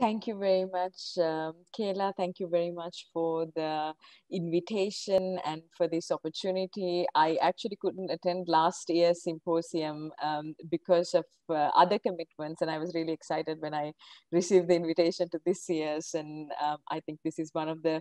Thank you very much, um, Kayla. Thank you very much for the invitation and for this opportunity. I actually couldn't attend last year's symposium um, because of uh, other commitments, and I was really excited when I received the invitation to this year's. And um, I think this is one of the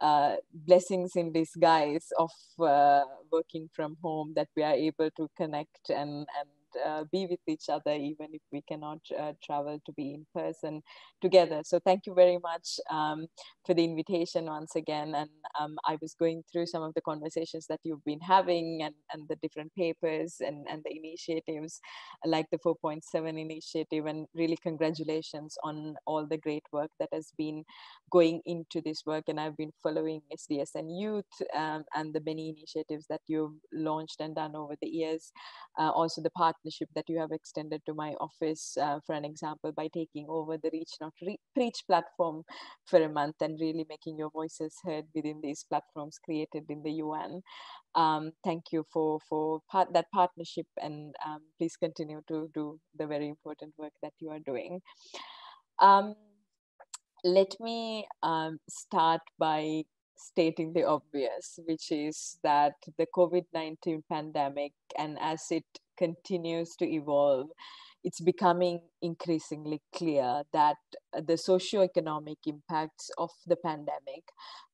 uh, blessings in disguise of uh, working from home that we are able to connect and and uh, be with each other even if we cannot uh, travel to be in person together. So thank you very much um, for the invitation once again. And um, i was going through some of the conversations that you've been having and, and the different papers and, and the initiatives like the 4.7 initiative. And really congratulations on all the great work that has been going into this work. And i've been following sdsn youth um, and the many initiatives that you've launched and done over the years uh, also the partnership that you have extended to my office, uh, for an example, by taking over the Reach Not Re- Preach platform for a month and really making your voices heard within these platforms created in the UN. Um, thank you for for part, that partnership, and um, please continue to do the very important work that you are doing. Um, let me um, start by stating the obvious, which is that the COVID 19 pandemic, and as it continues to evolve, it's becoming increasingly clear that the socioeconomic impacts of the pandemic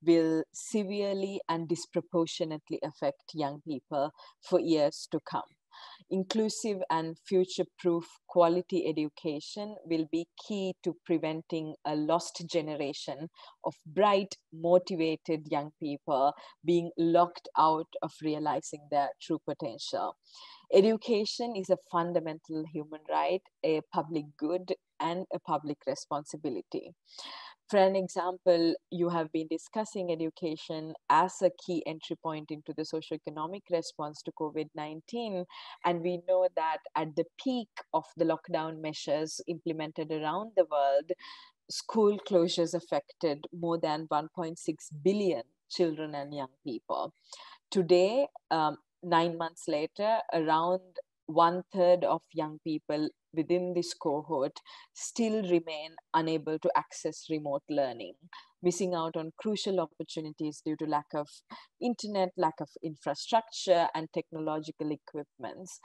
will severely and disproportionately affect young people for years to come inclusive and future proof quality education will be key to preventing a lost generation of bright, motivated young people being locked out of realizing their true potential. Education is a fundamental human right, a public good, and a public responsibility for an example, you have been discussing education as a key entry point into the socioeconomic response to COVID 19. And we know that at the peak of the lockdown measures implemented around the world, school closures affected more than 1.6 billion children and young people. Today, um, nine months later, around one third of young people within this cohort still remain unable to access remote learning, missing out on crucial opportunities due to lack of internet, lack of infrastructure, and technological equipments.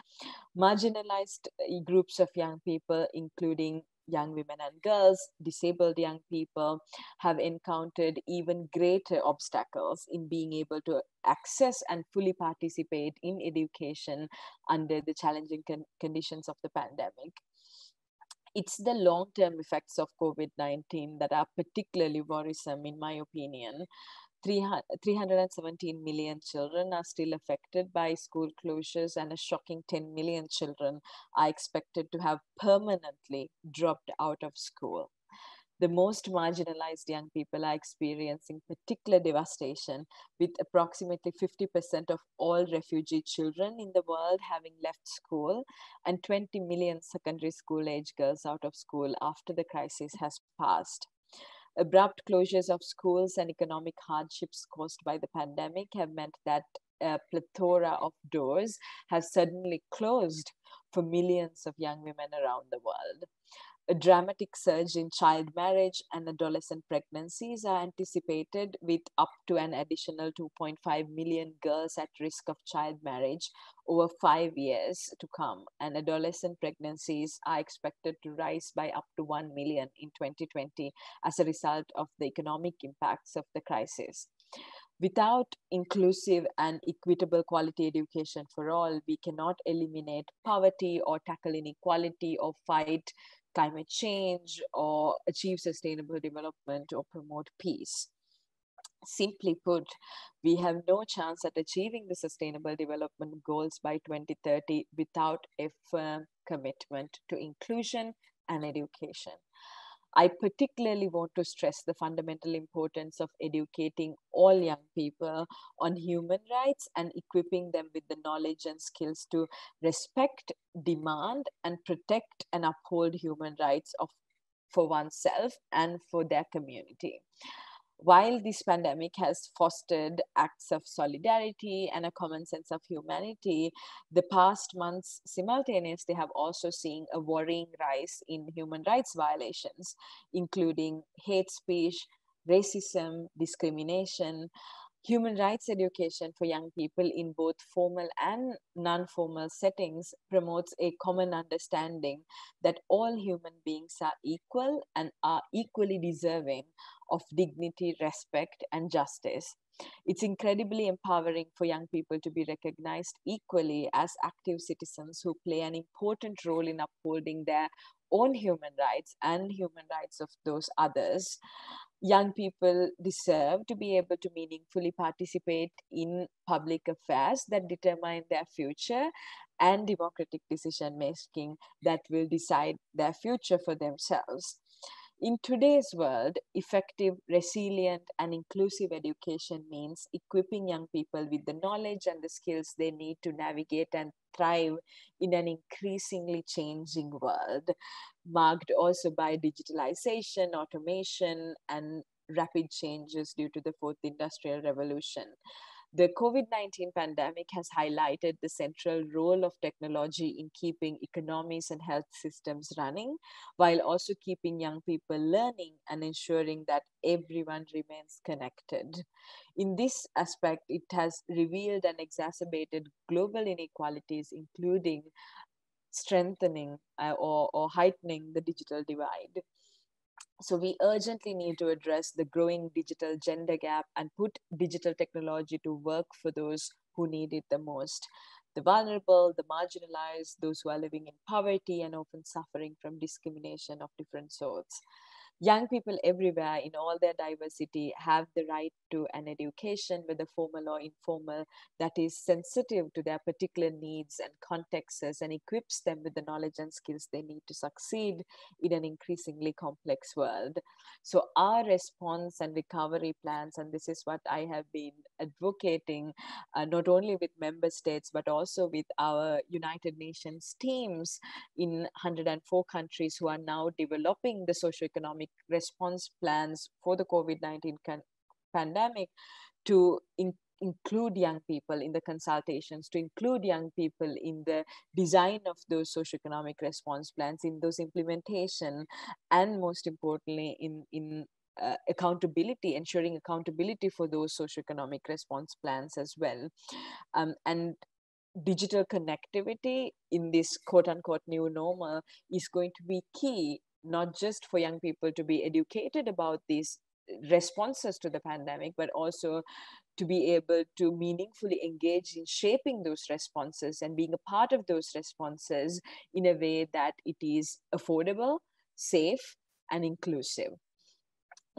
Marginalized groups of young people, including young women and girls, disabled young people have encountered even greater obstacles in being able to access and fully participate in education under the challenging con- conditions of the pandemic. It's the long term effects of COVID 19 that are particularly worrisome, in my opinion. 317 million children are still affected by school closures, and a shocking 10 million children are expected to have permanently dropped out of school. The most marginalized young people are experiencing particular devastation, with approximately 50% of all refugee children in the world having left school, and 20 million secondary school age girls out of school after the crisis has passed. Abrupt closures of schools and economic hardships caused by the pandemic have meant that a plethora of doors have suddenly closed for millions of young women around the world a dramatic surge in child marriage and adolescent pregnancies are anticipated, with up to an additional 2.5 million girls at risk of child marriage over five years to come. And adolescent pregnancies are expected to rise by up to 1 million in 2020 as a result of the economic impacts of the crisis without inclusive and equitable quality education for all, we cannot eliminate poverty or tackle inequality or fight climate change or achieve sustainable development or promote peace. Simply put, we have no chance at achieving the sustainable development goals by 2030 without a firm commitment to inclusion and education. I particularly want to stress the fundamental importance of educating all young people on human rights and equipping them with the knowledge and skills to respect, demand, and protect and uphold human rights of, for oneself and for their community. While this pandemic has fostered acts of solidarity and a common sense of humanity, the past months simultaneously have also seen a worrying rise in human rights violations, including hate speech, racism, discrimination, Human rights education for young people in both formal and non formal settings promotes a common understanding that all human beings are equal and are equally deserving of dignity, respect, and justice. It's incredibly empowering for young people to be recognized equally as active citizens who play an important role in upholding their own human rights and human rights of those others. Young people deserve to be able to meaningfully participate in public affairs that determine their future and democratic decision making that will decide their future for themselves. In today's world, effective, resilient, and inclusive education means equipping young people with the knowledge and the skills they need to navigate and thrive in an increasingly changing world, marked also by digitalization, automation, and rapid changes due to the fourth industrial revolution. The COVID 19 pandemic has highlighted the central role of technology in keeping economies and health systems running, while also keeping young people learning and ensuring that everyone remains connected. In this aspect, it has revealed and exacerbated global inequalities, including strengthening uh, or, or heightening the digital divide. So we urgently need to address the growing digital gender gap and put digital technology to work for those who need it the most. The vulnerable, the marginalized, those who are living in poverty and often suffering from discrimination of different sorts young people everywhere in all their diversity have the right to an education whether formal or informal that is sensitive to their particular needs and contexts and equips them with the knowledge and skills they need to succeed in an increasingly complex world. So our response and recovery plans and this is what i have been advocating uh, not only with member states but also with our united nations teams in 104 countries who are now developing the socioeconomic response plans for the COVID 19 pandemic to in- include young people in the consultations, to include young people in the design of those socioeconomic response plans, in those implementation, and most importantly, in, in uh, accountability, ensuring accountability for those socioeconomic response plans as well. Um, and digital connectivity in this quote unquote new normal is going to be key not just for young people to be educated about these responses to the pandemic, but also to be able to meaningfully engage in shaping those responses and being a part of those responses in a way that it is affordable, safe, and inclusive.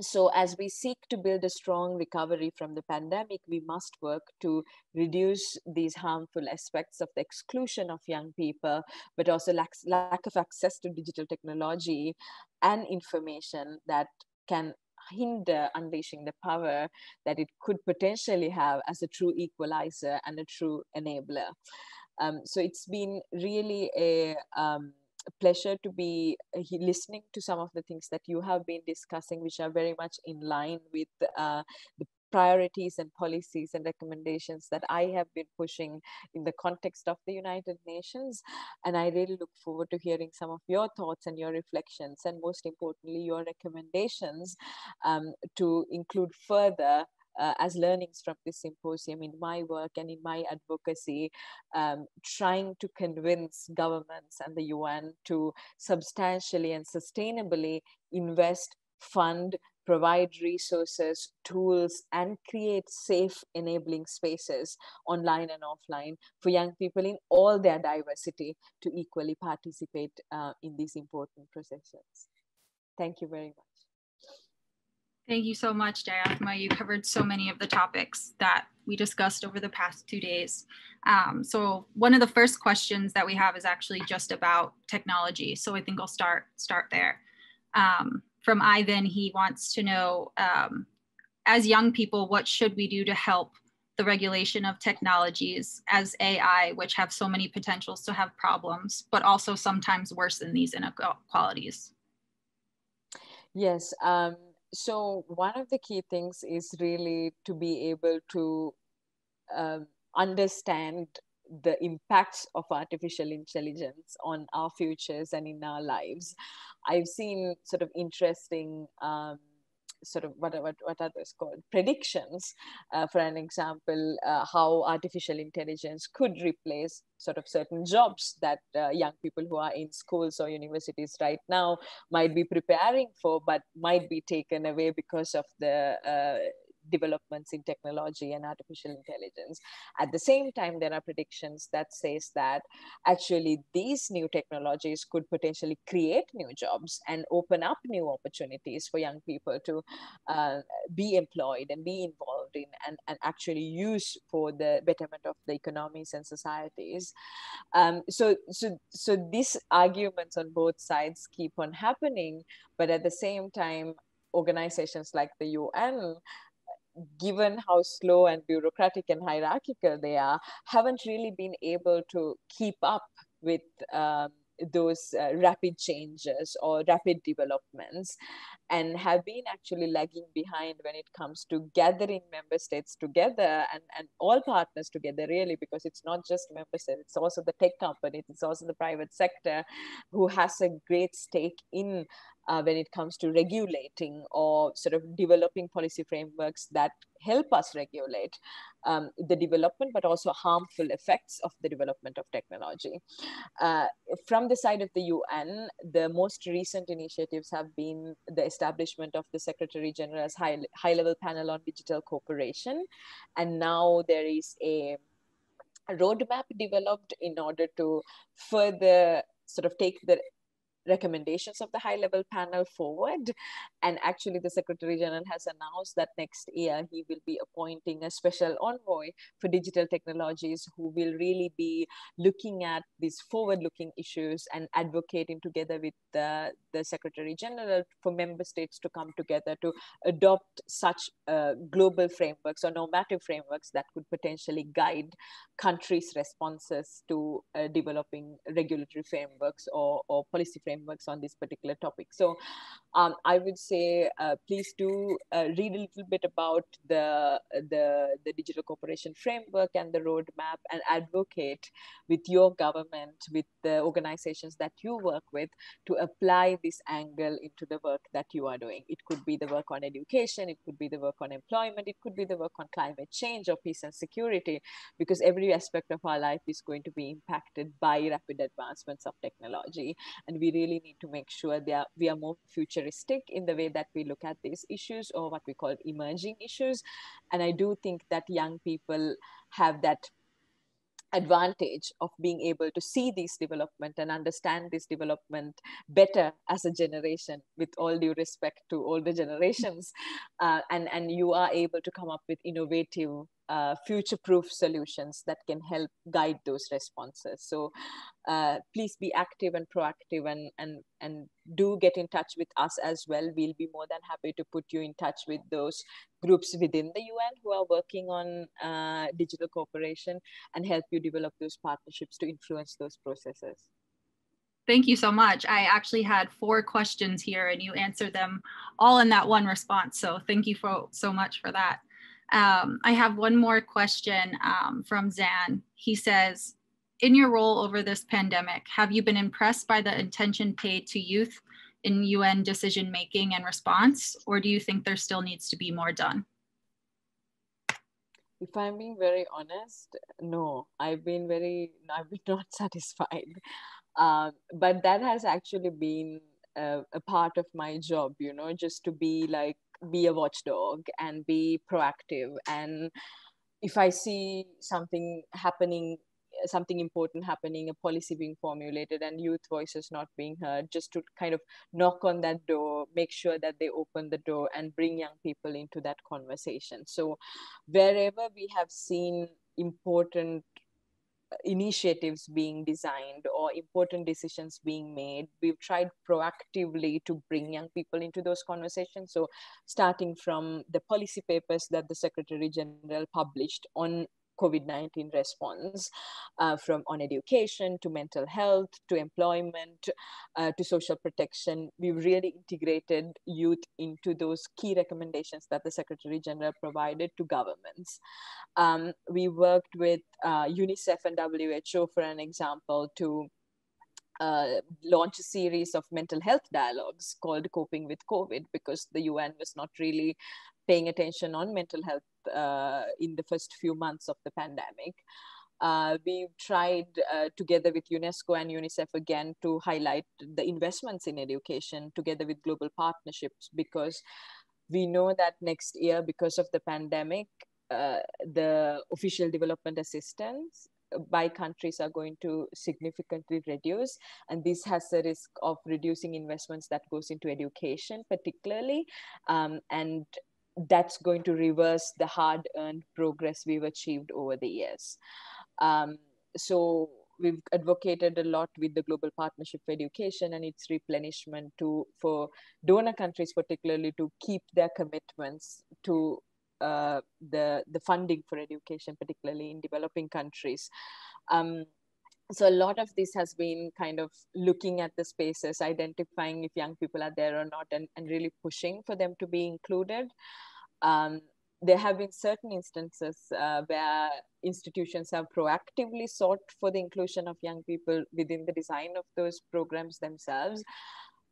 So, as we seek to build a strong recovery from the pandemic, we must work to reduce these harmful aspects of the exclusion of young people, but also lack, lack of access to digital technology and information that can hinder unleashing the power that it could potentially have as a true equalizer and a true enabler. Um, so, it's been really a um, a pleasure to be uh, listening to some of the things that you have been discussing, which are very much in line with uh, the priorities and policies and recommendations that I have been pushing in the context of the United Nations. And I really look forward to hearing some of your thoughts and your reflections, and most importantly, your recommendations um, to include further uh, as learnings from this symposium in my work and in my advocacy, um, trying to convince governments and the UN to substantially and sustainably invest, fund, provide resources, tools, and create safe enabling spaces online and offline for young people in all their diversity to equally participate uh, in these important processes. Thank you very much. Thank you so much, Jayathma. You covered so many of the topics that we discussed over the past two days. Um, so one of the first questions that we have is actually just about technology. So I think I'll start start there. Um, from Ivan, he wants to know, um, as young people, what should we do to help the regulation of technologies as AI, which have so many potentials to have problems, but also sometimes worsen these inequalities? Yes. Um so one of the key things is really to be able to uh, understand the impacts of artificial intelligence on our futures and in our lives. I've seen sort of interesting um, sort of what, what, what are those called? Predictions uh, for an example uh, how artificial intelligence could replace sort of certain jobs that uh, young people who are in schools or universities right now might be preparing for but might be taken away because of the uh, developments in technology and artificial intelligence. At the same time, there are predictions that says that actually these new technologies could potentially create new jobs and open up new opportunities for young people to uh, be employed and be involved in and, and actually use for the betterment of the economies and societies. Um, so, so, so these arguments on both sides keep on happening, but at the same time, organizations like the UN given how slow and bureaucratic and hierarchical they are, haven't really been able to keep up with um, those uh, rapid changes or rapid developments and have been actually lagging behind when it comes to gathering member states together and, and all partners together really because it's not just member states it's also the tech companies it's also the private sector who has a great stake in uh, when it comes to regulating or sort of developing policy frameworks that help us regulate um, the development, but also harmful effects of the development of technology. Uh, from the side of the UN, the most recent initiatives have been the establishment of the Secretary General's high, high level panel on digital cooperation. And now there is a roadmap developed in order to further sort of take the recommendations of the high level panel forward. And actually, the Secretary General has announced that next year he will be appointing a special envoy for digital technologies who will really be looking at these forward looking issues and advocating together with the, the Secretary General for member states to come together to adopt such uh, global frameworks or normative frameworks that could potentially guide countries' responses to uh, developing regulatory frameworks or, or policy frameworks frameworks on this particular topic. So um, I would say uh, please do uh, read a little bit about the, the, the digital cooperation framework and the roadmap and advocate with your government, with the organizations that you work with to apply this angle into the work that you are doing. It could be the work on education, it could be the work on employment, it could be the work on climate change or peace and security, because every aspect of our life is going to be impacted by rapid advancements of technology. And we really need to make sure that we are more futuristic in the way that we look at these issues or what we call emerging issues. And I do think that young people have that advantage of being able to see this development and understand this development better as a generation with all due respect to older generations uh, and and you are able to come up with innovative uh, future proof solutions that can help guide those responses so uh, please be active and proactive and and and do get in touch with us as well we'll be more than happy to put you in touch with those groups within the un who are working on uh, digital cooperation and help you develop those partnerships to influence those processes Thank you so much. I actually had four questions here and you answered them all in that one response. So thank you for so much for that. Um, I have one more question um, from Zan. He says, in your role over this pandemic, have you been impressed by the attention paid to youth in UN decision making and response, or do you think there still needs to be more done? If I'm being very honest, no, I've been very, I've been not satisfied. Um, but that has actually been a, a part of my job, you know, just to be like be a watchdog and be proactive. And if i see something happening something important happening a policy being formulated and youth voices not being heard just to kind of knock on that door make sure that they open the door and bring young people into that conversation. So wherever we have seen important initiatives being designed or important decisions being made we've tried proactively to bring young people into those conversations. So starting from the policy papers that the secretary general published on COVID-19 response, uh, from on education to mental health to employment uh, to social protection. We've really integrated youth into those key recommendations that the Secretary General provided to governments. Um, we worked with uh, UNICEF and WHO, for an example, to uh, launch a series of mental health dialogues called Coping with COVID because the UN was not really paying attention on mental health uh, in the first few months of the pandemic. Uh, we've tried uh, together with UNESCO and UNICEF again to highlight the investments in education together with global partnerships because we know that next year, because of the pandemic, uh, the official development assistance by countries are going to significantly reduce and this has the risk of reducing investments that goes into education particularly um, and that's going to reverse the hard earned progress we've achieved over the years um, so we've advocated a lot with the global partnership for education and its replenishment to for donor countries particularly to keep their commitments to uh, the the funding for education, particularly in developing countries. Um, so a lot of this has been kind of looking at the spaces, identifying if young people are there or not, and, and really pushing for them to be included. Um, there have been certain instances uh, where institutions have proactively sought for the inclusion of young people within the design of those programs themselves.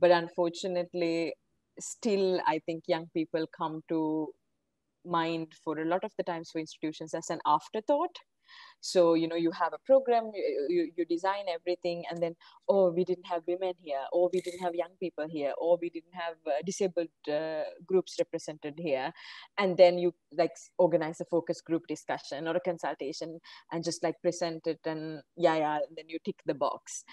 But unfortunately, still, I think young people come to mind for a lot of the times for institutions as an afterthought so you know you have a program you, you design everything and then oh we didn't have women here or we didn't have young people here or we didn't have uh, disabled uh, groups represented here. And then you like organize a focus group discussion or a consultation and just like present it and yeah yeah and then you tick the box.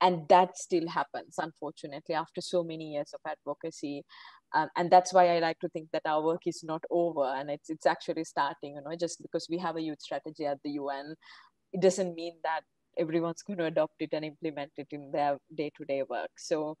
And that still happens unfortunately after so many years of advocacy. Um, and that's why i like to think that our work is not over and it's it's actually starting you know just because we have a youth strategy at the un it doesn't mean that everyone's going to adopt it and implement it in their day-to-day work so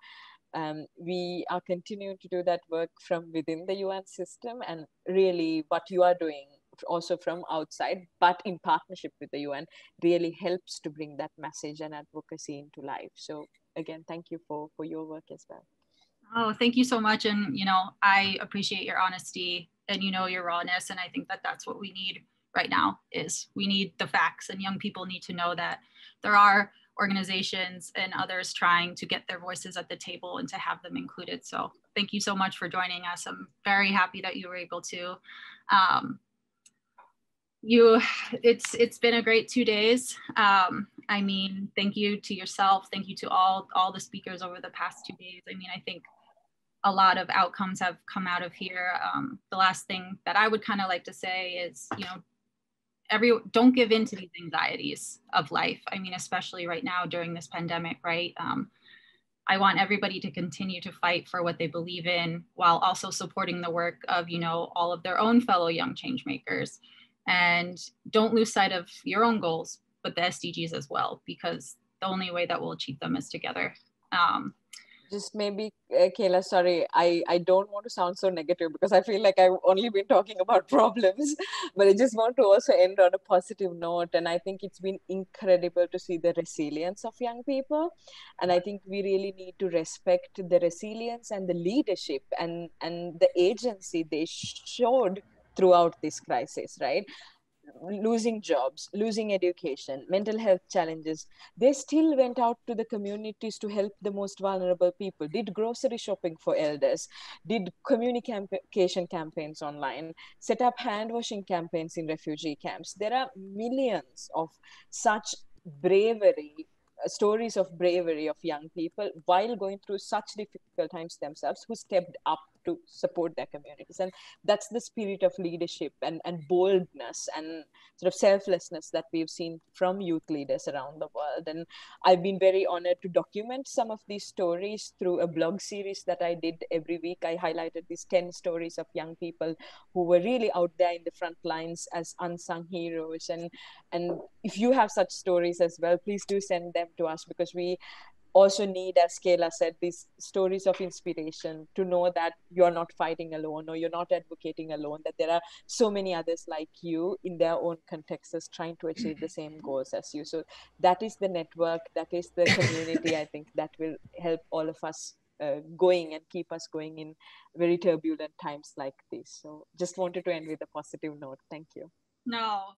um, we are continuing to do that work from within the un system and really what you are doing also from outside but in partnership with the un really helps to bring that message and advocacy into life so again thank you for for your work as well Oh, thank you so much. And, you know, I appreciate your honesty and, you know, your rawness. And I think that that's what we need right now is we need the facts and young people need to know that there are organizations and others trying to get their voices at the table and to have them included. So thank you so much for joining us. I'm very happy that you were able to. Um, you, it's it's been a great two days. Um, I mean, thank you to yourself. Thank you to all all the speakers over the past two days. I mean, I think a lot of outcomes have come out of here. Um, the last thing that I would kind of like to say is, you know, every don't give in to these anxieties of life. I mean, especially right now during this pandemic, right? Um, I want everybody to continue to fight for what they believe in while also supporting the work of, you know, all of their own fellow young change makers. And don't lose sight of your own goals, but the SDGs as well, because the only way that we'll achieve them is together. Um, just maybe uh, kayla sorry i i don't want to sound so negative because i feel like i've only been talking about problems but i just want to also end on a positive note. And i think it's been incredible to see the resilience of young people. And i think we really need to respect the resilience and the leadership and and the agency they showed throughout this crisis right losing jobs, losing education, mental health challenges, they still went out to the communities to help the most vulnerable people, did grocery shopping for elders, did communication campaigns online, set up hand washing campaigns in refugee camps. There are millions of such bravery uh, stories of bravery of young people while going through such difficult times themselves who stepped up to support their communities. And that's the spirit of leadership and, and boldness and sort of selflessness that we've seen from youth leaders around the world. And i've been very honored to document some of these stories through a blog series that i did every week. I highlighted these 10 stories of young people who were really out there in the front lines as unsung heroes. And and if you have such stories as well please do send them to us because we also need, as Kayla said, these stories of inspiration to know that you're not fighting alone or you're not advocating alone, that there are so many others like you in their own contexts trying to achieve the same goals as you. So that is the network, that is the community, I think, that will help all of us uh, going and keep us going in very turbulent times like this. So just wanted to end with a positive note. Thank you. No,